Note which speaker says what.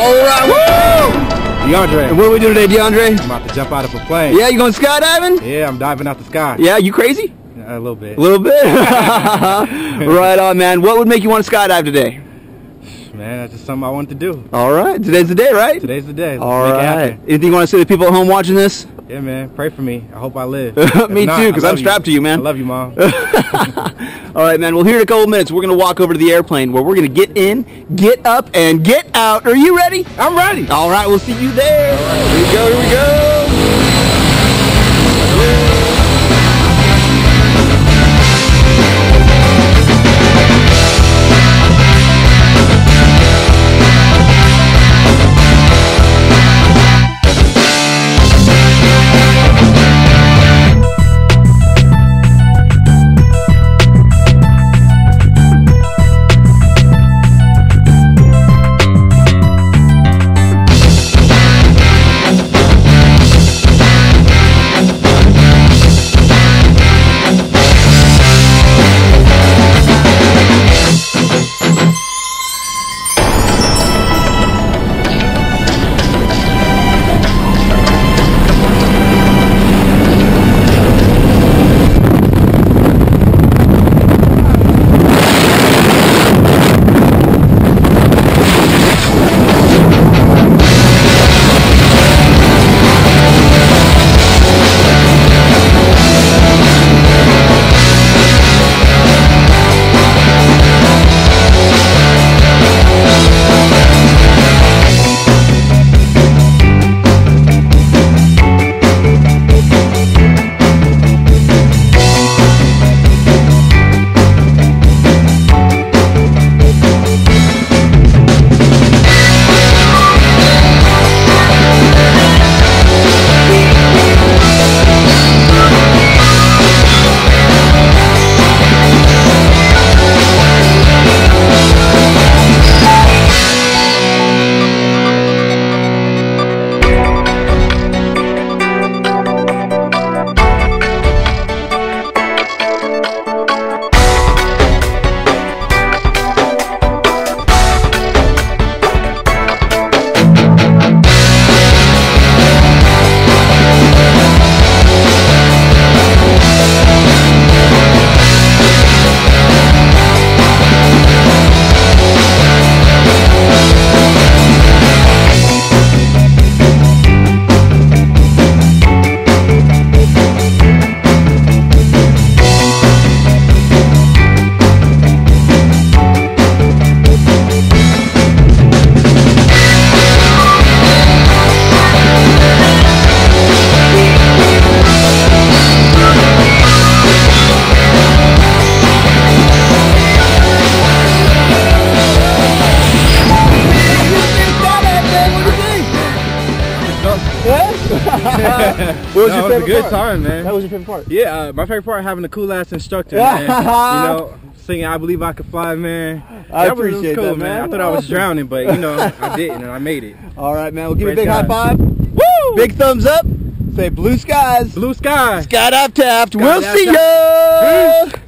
Speaker 1: right. Woo!
Speaker 2: DeAndre.
Speaker 1: And what do we do today, DeAndre?
Speaker 2: I'm about to jump out of a plane.
Speaker 1: Yeah, you going skydiving?
Speaker 2: Yeah, I'm diving out the sky.
Speaker 1: Yeah, you crazy?
Speaker 2: A little bit.
Speaker 1: A little bit. right on, man. What would make you want to skydive today?
Speaker 2: Man, that's just something I wanted to do.
Speaker 1: All right. Today's the day, right?
Speaker 2: Today's the day. Let's
Speaker 1: All right. Anything you want to say to the people at home watching this?
Speaker 2: Yeah, man. Pray for me. I hope I live.
Speaker 1: Me
Speaker 2: not,
Speaker 1: too,
Speaker 2: because
Speaker 1: I'm strapped to you, man.
Speaker 2: I love you, mom.
Speaker 1: All right, man. Well, here in a couple minutes, we're going to walk over to the airplane where we're going to get in, get up, and get out. Are you ready?
Speaker 2: I'm ready.
Speaker 1: All right, we'll see you there. Here we go, here we go. Was
Speaker 2: a good
Speaker 1: part?
Speaker 2: time, man.
Speaker 1: That was your favorite part.
Speaker 2: Yeah, uh, my favorite part having a cool ass instructor, man. you know, singing "I Believe I Could Fly," man.
Speaker 1: I
Speaker 2: that
Speaker 1: appreciate
Speaker 2: cool,
Speaker 1: that, man.
Speaker 2: I thought I was drowning, but you know, I didn't, and I made it.
Speaker 1: All right, man. We'll give you a big high five. Woo! Big thumbs up. Say blue skies.
Speaker 2: Blue sky.
Speaker 1: Skydive Taft. We'll see ya.